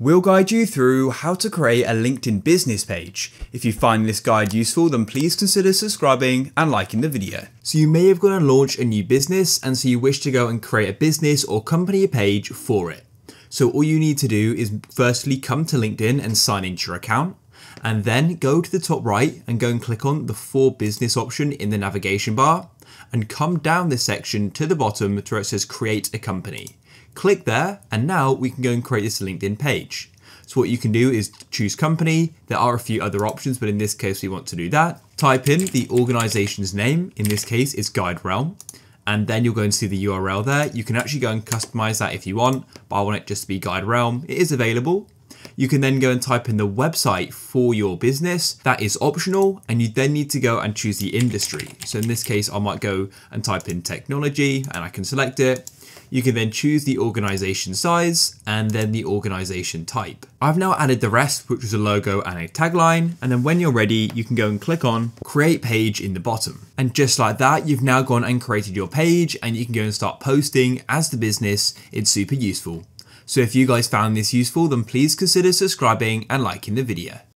We'll guide you through how to create a LinkedIn business page. If you find this guide useful, then please consider subscribing and liking the video. So you may have gone and launched a new business and so you wish to go and create a business or company page for it. So all you need to do is firstly come to LinkedIn and sign into your account and then go to the top right and go and click on the for business option in the navigation bar and come down this section to the bottom to where it says create a company. Click there and now we can go and create this LinkedIn page. So what you can do is choose company. There are a few other options, but in this case, we want to do that. Type in the organization's name. In this case, it's GuideRealm. And then you'll go and see the URL there. You can actually go and customize that if you want, but I want it just to be GuideRealm. It is available. You can then go and type in the website for your business. That is optional. And you then need to go and choose the industry. So in this case, I might go and type in technology and I can select it. You can then choose the organization size and then the organization type. I've now added the rest, which is a logo and a tagline. And then when you're ready, you can go and click on create page in the bottom. And just like that, you've now gone and created your page and you can go and start posting as the business. It's super useful. So if you guys found this useful, then please consider subscribing and liking the video.